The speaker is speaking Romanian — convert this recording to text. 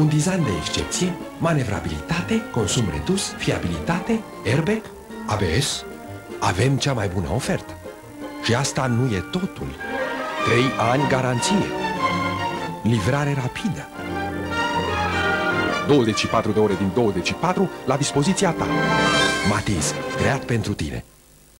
Un design de excepție, manevrabilitate, consum redus, fiabilitate, airbag, ABS. Avem cea mai bună ofertă. Și asta nu e totul. 3 ani garanție. Livrare rapidă. 24 de ore din 24 la dispoziția ta. Matiz, creat pentru tine.